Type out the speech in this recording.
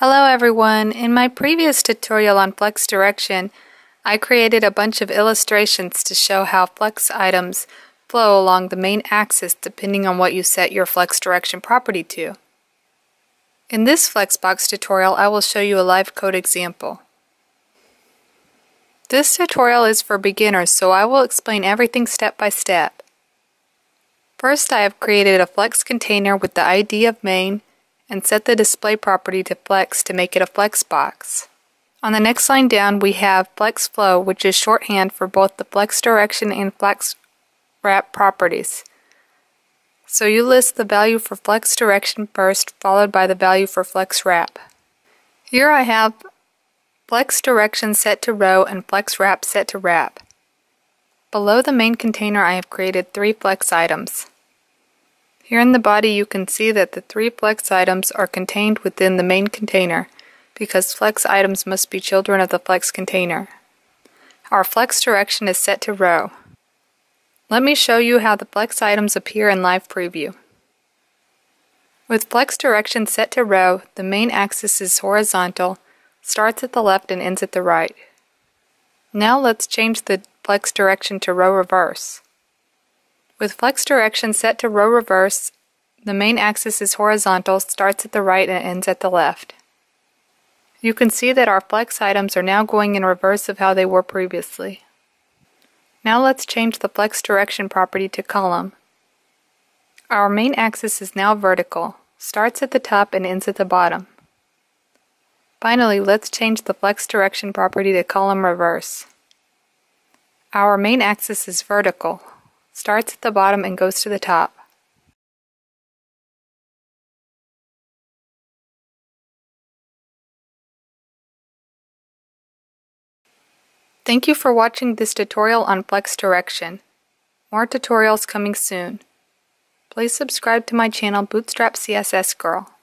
Hello everyone! In my previous tutorial on Flex Direction, I created a bunch of illustrations to show how Flex items flow along the main axis depending on what you set your Flex Direction property to. In this Flexbox tutorial, I will show you a live code example. This tutorial is for beginners, so I will explain everything step by step. First, I have created a Flex container with the ID of main and set the display property to flex to make it a flex box. On the next line down we have flex flow which is shorthand for both the flex direction and flex wrap properties. So you list the value for flex direction first followed by the value for flex wrap. Here I have flex direction set to row and flex wrap set to wrap. Below the main container I have created three flex items. Here in the body you can see that the three flex items are contained within the main container because flex items must be children of the flex container. Our flex direction is set to row. Let me show you how the flex items appear in live preview. With flex direction set to row, the main axis is horizontal, starts at the left and ends at the right. Now let's change the flex direction to row reverse. With flex direction set to row reverse, the main axis is horizontal, starts at the right and ends at the left. You can see that our flex items are now going in reverse of how they were previously. Now let's change the flex direction property to column. Our main axis is now vertical, starts at the top and ends at the bottom. Finally, let's change the flex direction property to column reverse. Our main axis is vertical, starts at the bottom and goes to the top. Thank you for watching this tutorial on Flex Direction. More tutorials coming soon. Please subscribe to my channel Bootstrap CSS Girl.